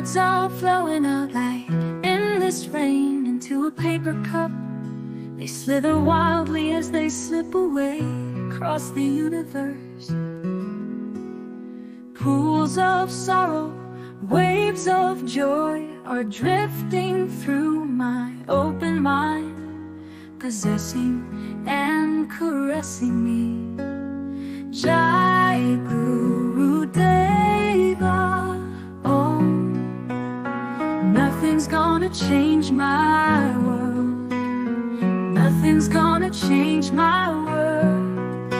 words all flowing out like endless rain into a paper cup. They slither wildly as they slip away across the universe. Pools of sorrow, waves of joy are drifting through my open mind, possessing and caressing me. Jai change my world. Nothing's gonna change my world.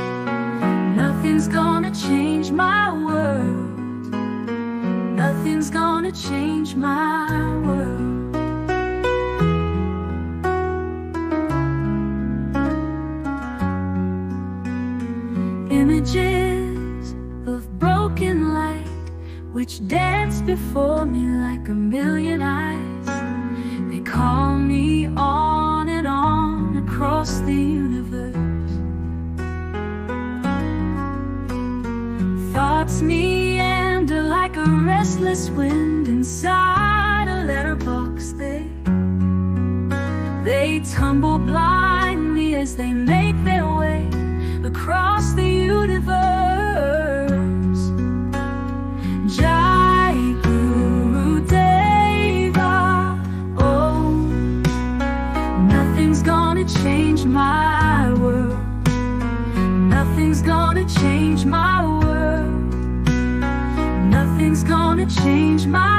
Nothing's gonna change my world. Nothing's gonna change my world. images of broken light which dance before me like a million eyes call me on and on across the universe. Thoughts meander like a restless wind inside a letterbox. They they tumble blind. change my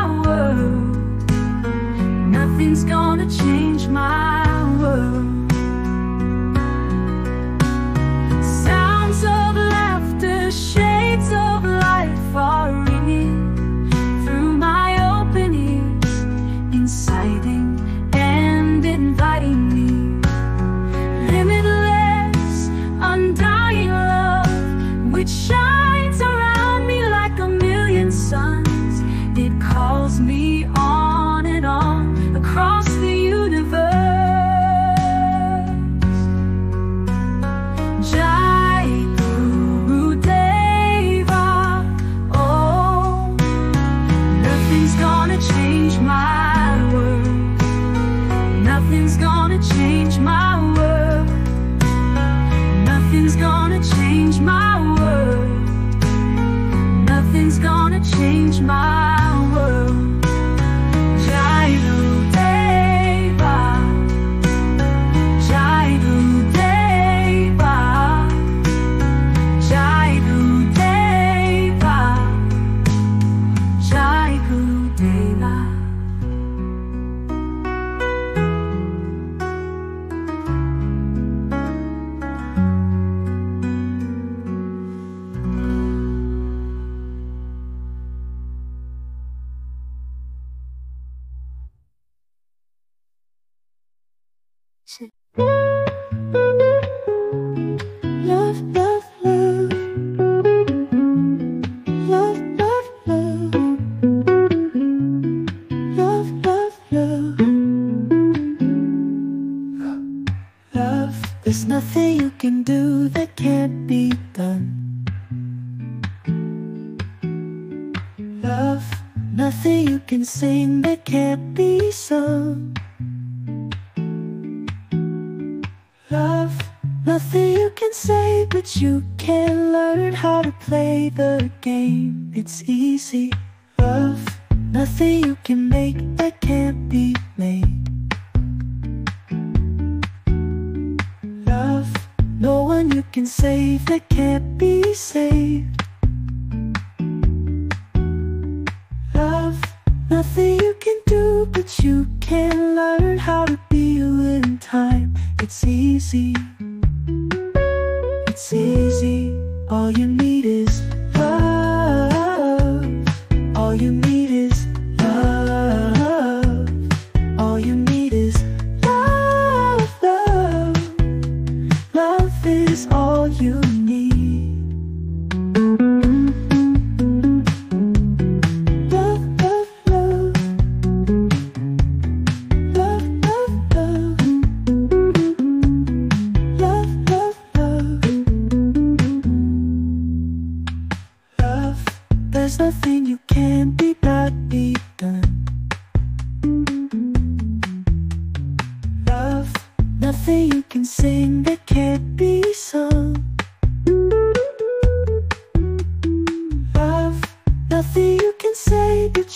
you can save that can't be saved.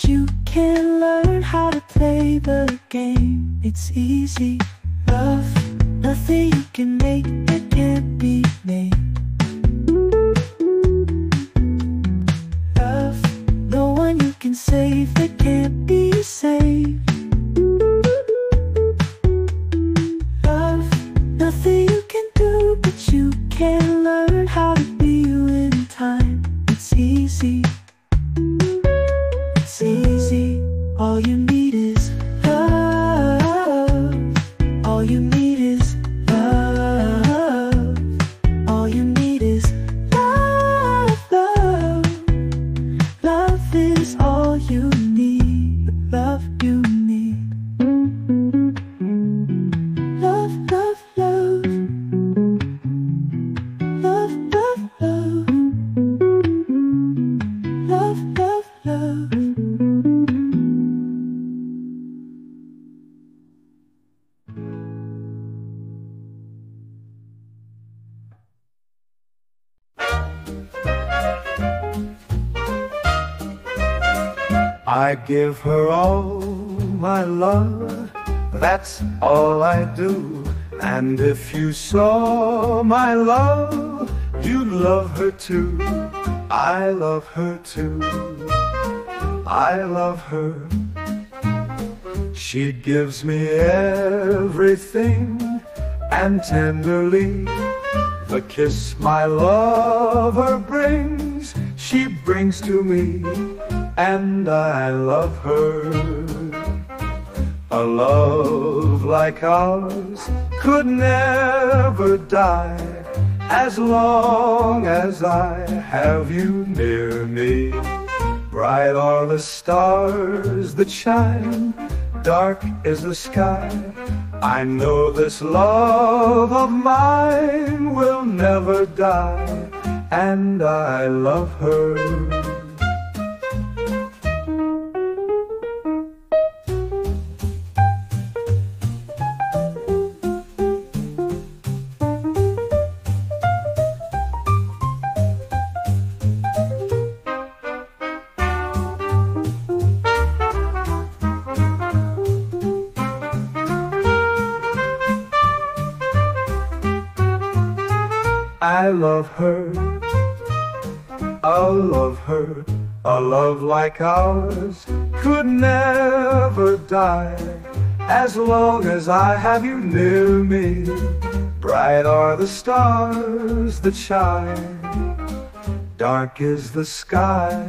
You can learn how to play the game. It's easy. Love, nothing you can make that can't be give her all my love, that's all I do. And if you saw my love, you'd love her too. I love her too. I love her. She gives me everything, and tenderly the kiss my lover brings, she brings to me, and I love her. A love like ours could never die as long as I have you near me. Bright are the stars that shine, dark is the sky. I know this love of mine will never die, and I love her. Love her. I love her. A love like ours could never die as long as I have you near me. Bright are the stars that shine, dark is the sky.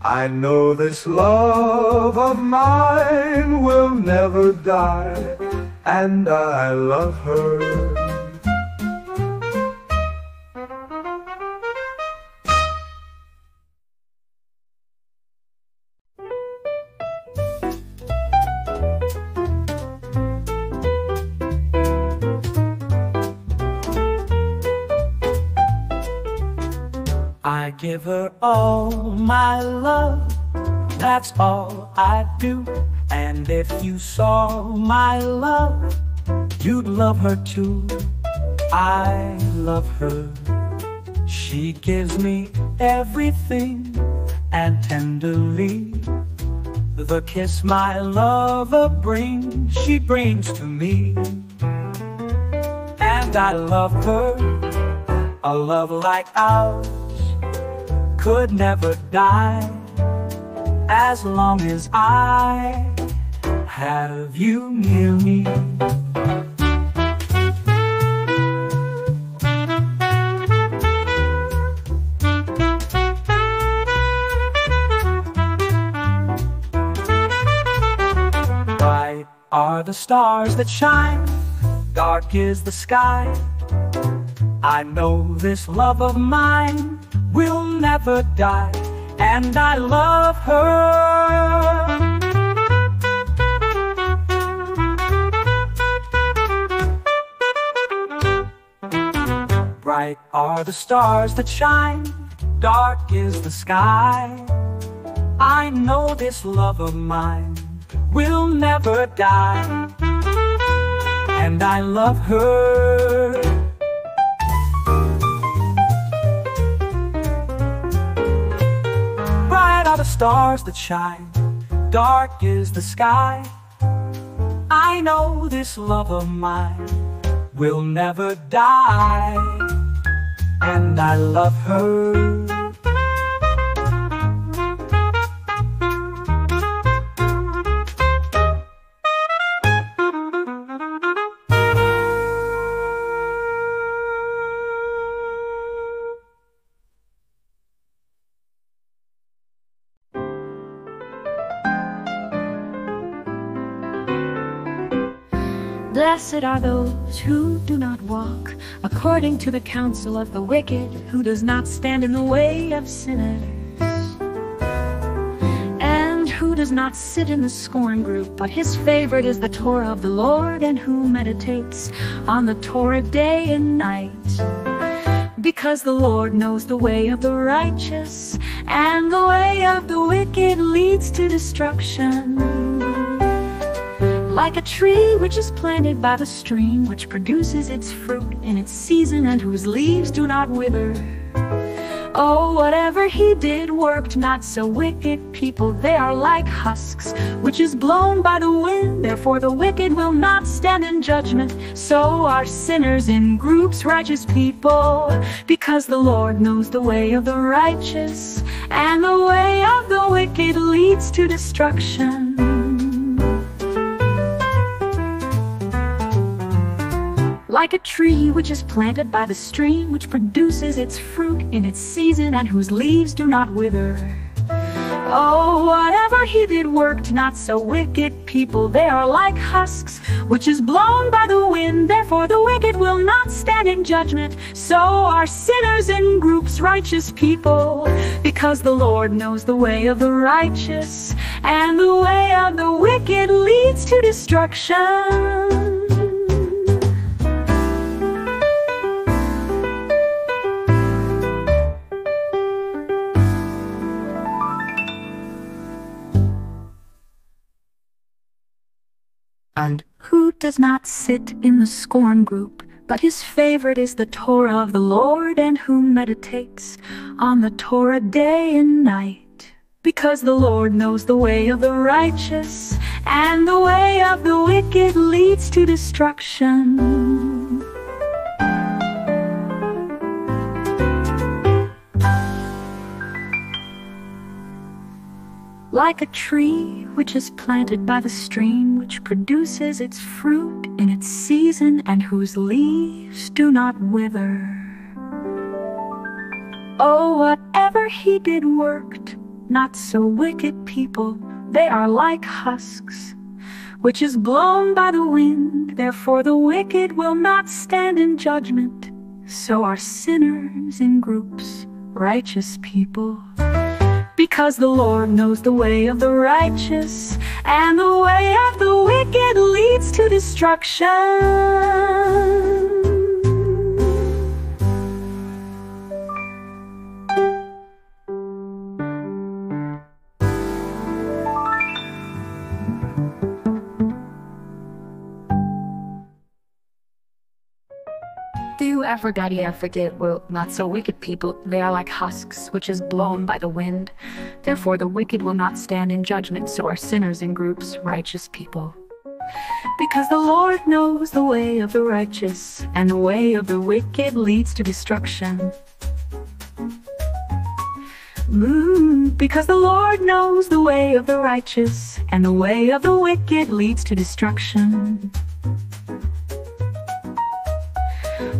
I know this love of mine will never die, and I love her. Give her all my love, that's all I do. And if you saw my love, you'd love her too. I love her. She gives me everything, and tenderly, the kiss my lover brings, she brings to me. And I love her, a love like ours could never die as long as I have you near me. Bright are the stars that shine, dark is the sky. I know this love of mine will never die, and I love her. Bright are the stars that shine, dark is the sky. I know this love of mine will never die, and I love her. Are the stars that shine, dark is the sky. I know this love of mine will never die, and I love her. Blessed are those who do not walk according to the counsel of the wicked, who does not stand in the way of sinners, and who does not sit in the scorn group, but his favorite is the Torah of the Lord, and who meditates on the Torah day and night. Because the Lord knows the way of the righteous, and the way of the wicked leads to destruction. Like a tree which is planted by the stream, which produces its fruit in its season, and whose leaves do not wither. Oh, whatever he did worked not so wicked people, they are like husks, which is blown by the wind. Therefore, the wicked will not stand in judgment. So are sinners in groups, righteous people, because the Lord knows the way of the righteous, and the way of the wicked leads to destruction. Like a tree which is planted by the stream, which produces its fruit in its season, and whose leaves do not wither. Oh, whatever he did worked not so wicked people, they are like husks, which is blown by the wind. Therefore, the wicked will not stand in judgment. So are sinners in groups, righteous people, because the Lord knows the way of the righteous, and the way of the wicked leads to destruction. And who does not sit in the scorn group, but his favorite is the Torah of the Lord, and who meditates on the Torah day and night. Because the Lord knows the way of the righteous, and the way of the wicked leads to destruction. Like a tree which is planted by the stream, which produces its fruit in its season, and whose leaves do not wither. Oh, whatever he did worked, not so wicked people, they are like husks, which is blown by the wind. Therefore, the wicked will not stand in judgment. So are sinners in groups, righteous people. Because the Lord knows the way of the righteous, and the way of the wicked leads to destruction. Aphrodite I forget, well, not so wicked people, they are like husks, which is blown by the wind. Therefore the wicked will not stand in judgment, so are sinners in groups, righteous people. Because the Lord knows the way of the righteous, and the way of the wicked leads to destruction. Mm, because the Lord knows the way of the righteous, and the way of the wicked leads to destruction.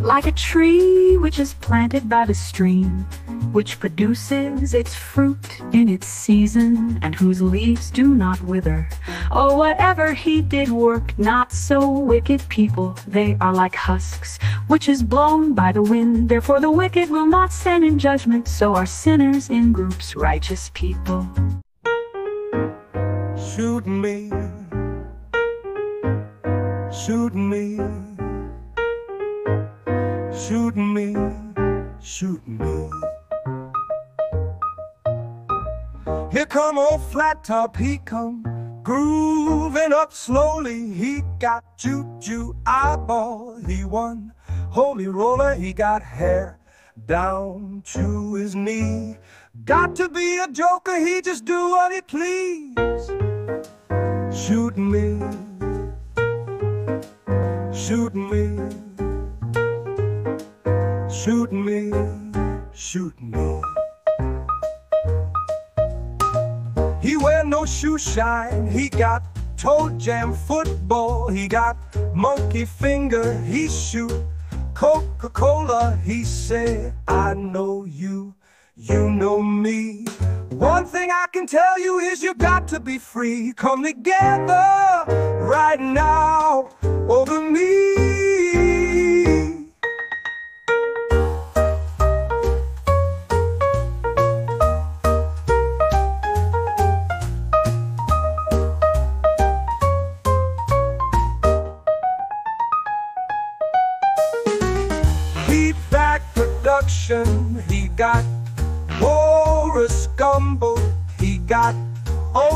Like a tree which is planted by the stream, which produces its fruit in its season, and whose leaves do not wither. Oh, whatever he did work, not so wicked people, they are like husks, which is blown by the wind. Therefore the wicked will not stand in judgment, so are sinners in groups, righteous people. Shoot me, shoot me, shoot me, shoot me. Here come old flat top, he come Grooving up slowly, he got juju eyeball. He won holy roller, he got hair down to his knee. Got to be a joker, he just do what he please. Shoot me, shoot me, shoot me, shoot me. He wear no shoe shine, he got toe jam football, he got monkey finger, he shoot Coca-Cola, he said, I know you, you know me. One thing I can tell you is you got to be free. Come together right now over me.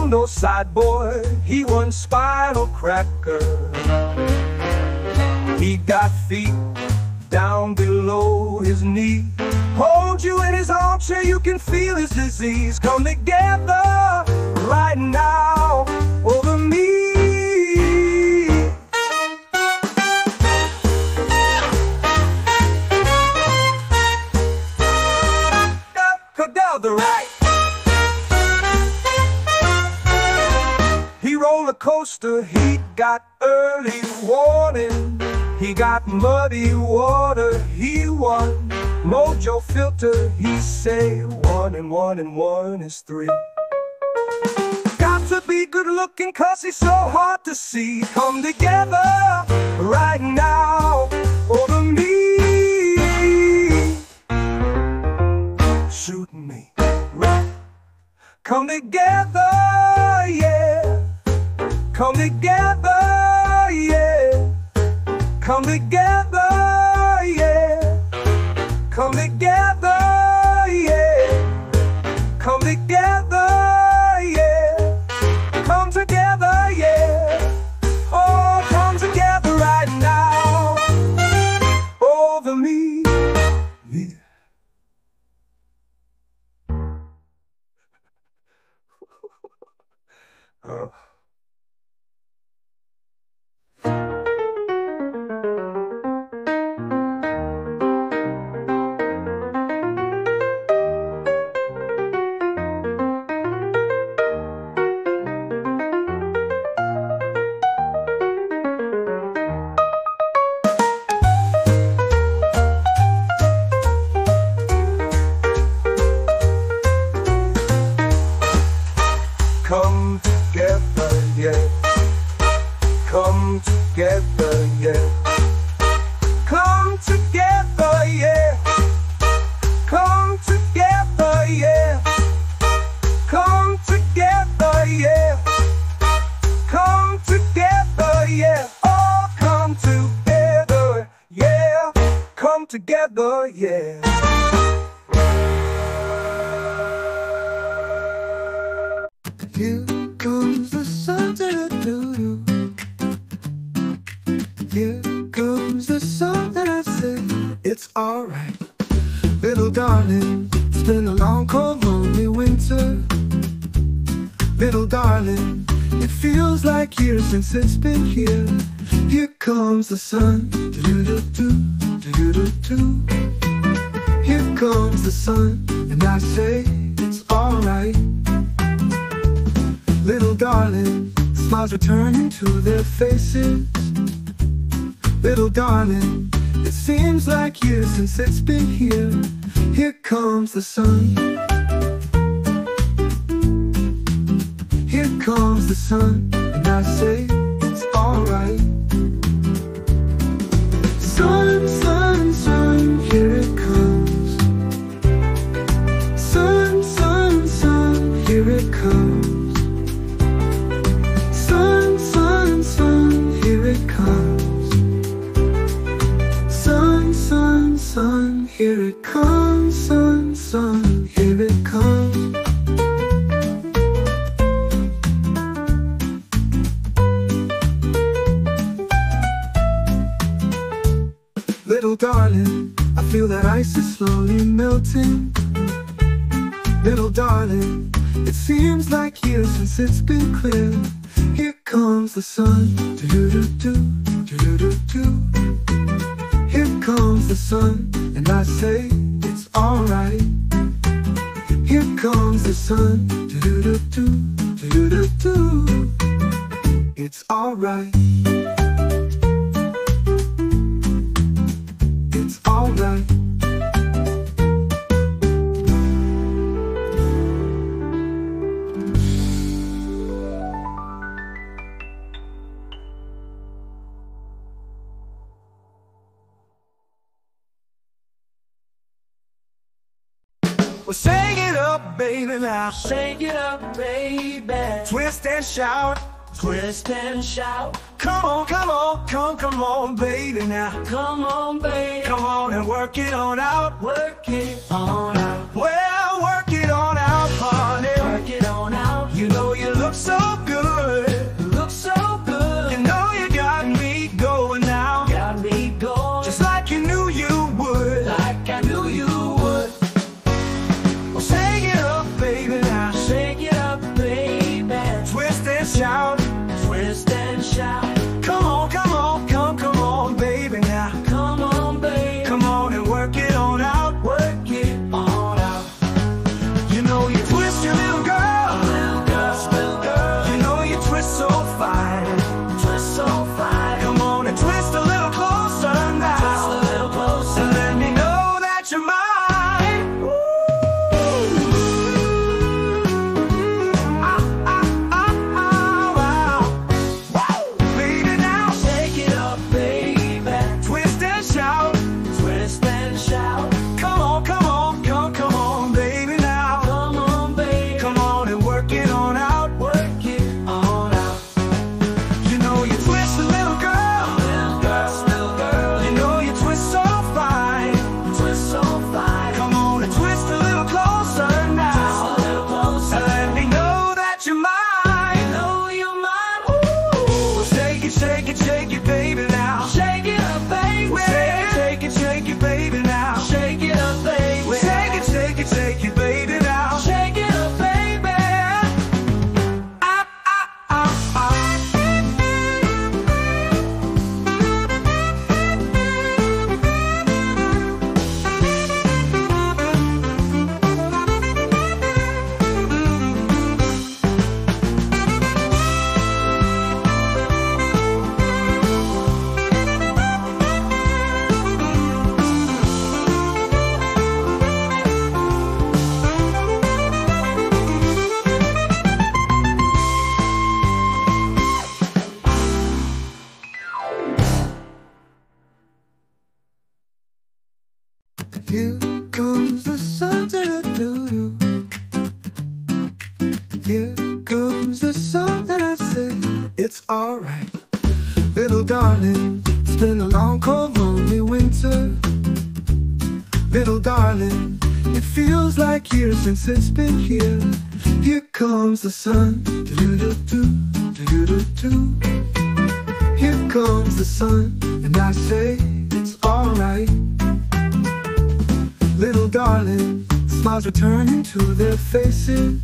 Oh no sideboard, he won Spinal Cracker. He got feet down below his knee. Hold you in his armchair, you can feel his disease. Come together right now got early warning. He got muddy water, he won. Mojo filter, he say one and one and one is three. Got to be good looking cause he's so hard to see. Come together right now over me. Shoot me. Come together, yeah. Come together, yeah. Come together, yeah. Come together, cold, lonely winter. Little darling, it feels like years since it's been here. Here comes the sun. Here comes the sun, and I say it's alright. Little darling, smiles returning to their faces. Little darling, it seems like years since it's been here. Here comes the sun. Comes the sun, and I say it's alright. Sun, sun, Little darling, I feel that ice is slowly melting. Little darling, it seems like years since it's been clear. Here comes the sun, do do do do do do. Here comes the sun, and I say it's alright. Here comes the sun, do do do do do do. It's alright. It's alright. Well, shake it up, baby, now. Shake it up, baby. Twist and shout. Twist and shout. Come on, come on, come, come on, baby, now. Come on, baby. Come on and work it on out. Work it on out. Well, darling, it's been a long, cold, lonely winter. Little darling, it feels like years since it's been here. Here comes the sun. Here comes the sun, and I say it's alright. Little darling, smiles returning to their faces.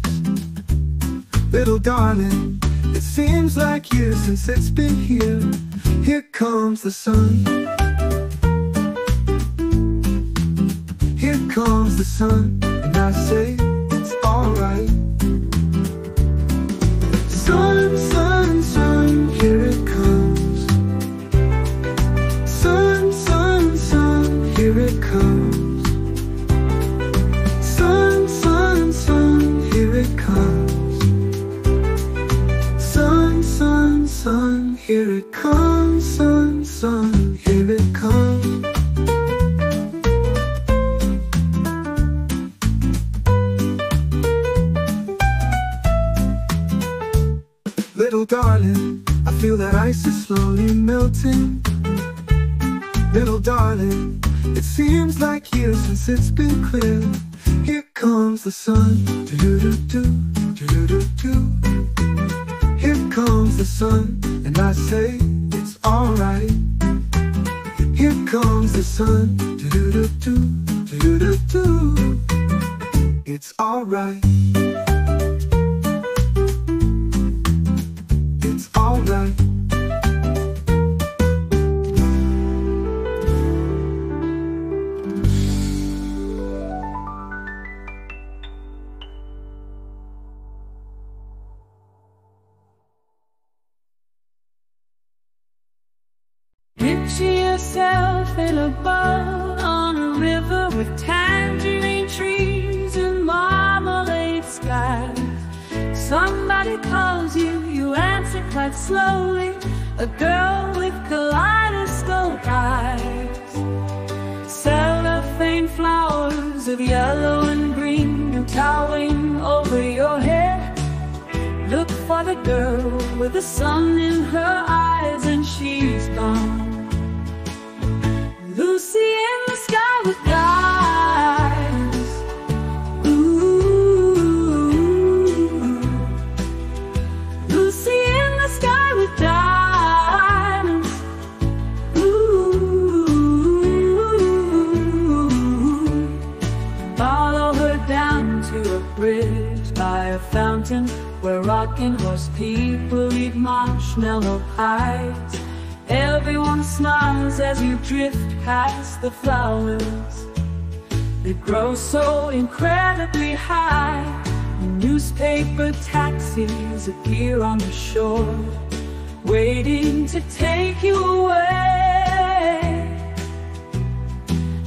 Little darling, it seems like years since it's been here. Here comes the sun. Here comes the sun, and I say it's alright. Darling, quite slowly. A girl with kaleidoscope eyes. Cellophane flowers of yellow and green towering over your head. Look for the girl with the sun in her where rocking horse people eat marshmallow pies. Everyone smiles as you drift past the flowers. They grow so incredibly high. Newspaper taxis appear on the shore, waiting to take you away.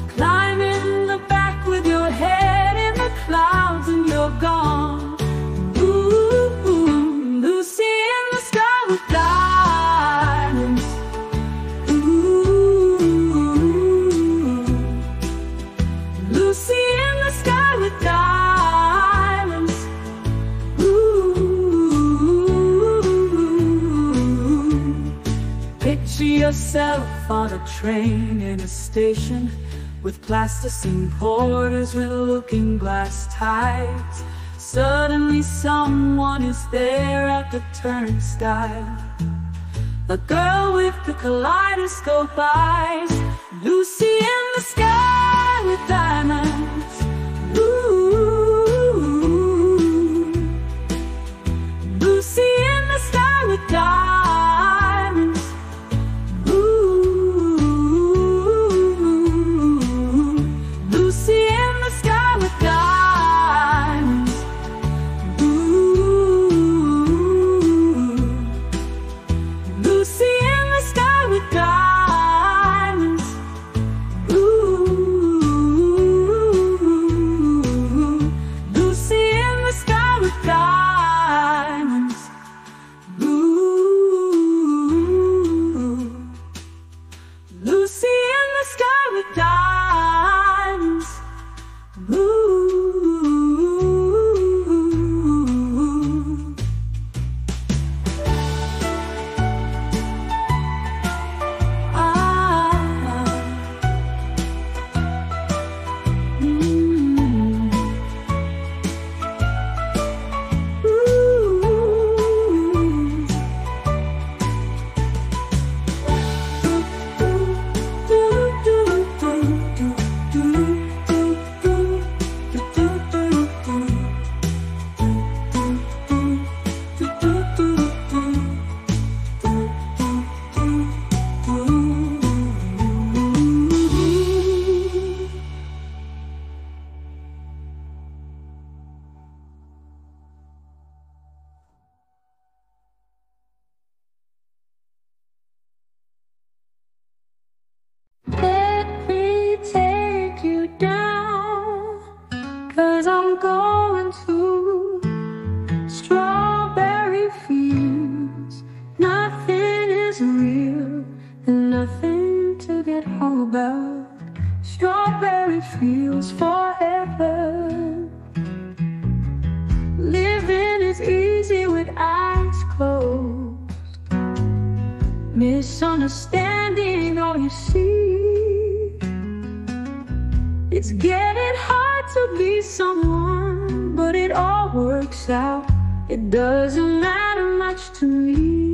Climb in the back with your head in the clouds and you're gone. Yourself on a train in a station with plasticine porters with looking glass ties. Suddenly, someone is there at the turnstile. A girl with the kaleidoscope eyes, Lucy in the sky is real and nothing to get home about. Strawberry fields forever. Living is easy with eyes closed. Misunderstanding all you see. It's getting hard to be someone, but it all works out. It doesn't matter much to me.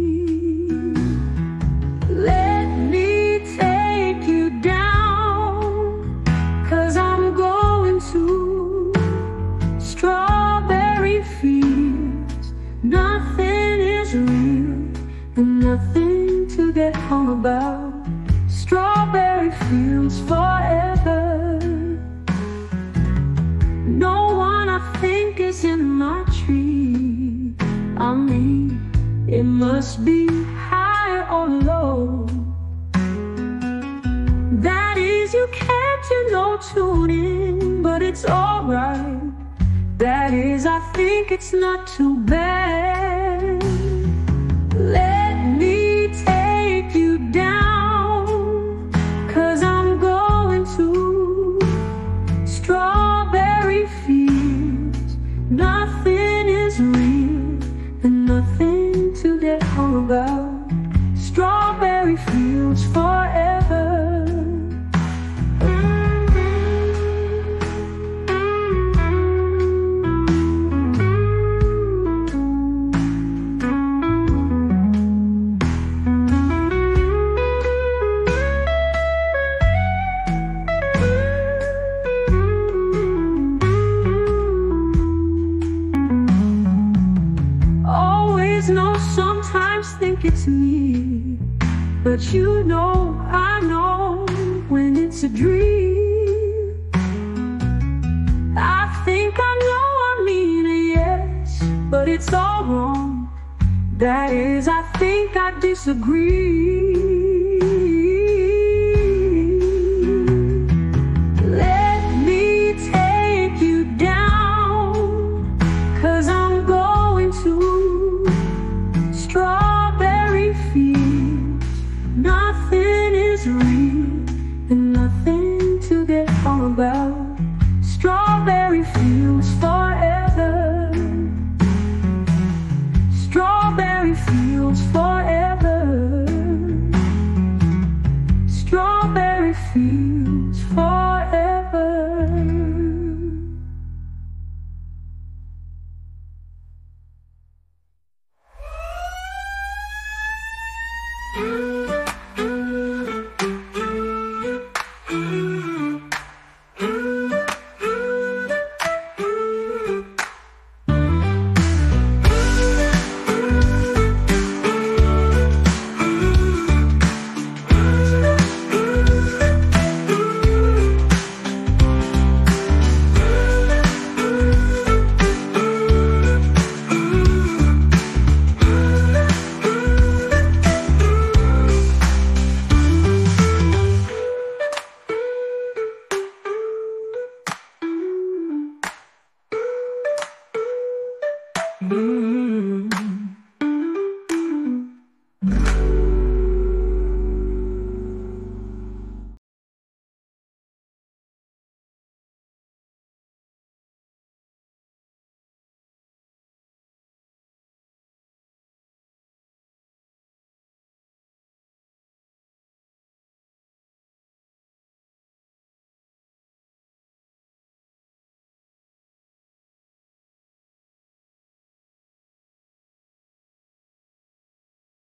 Get hung about strawberry fields forever. No one I think is in my tree. I mean, it must be high or low. That is, you can't, you know, tune in, but it's alright. That is, I think it's not too bad. Let it's all wrong. That is, I think I disagree.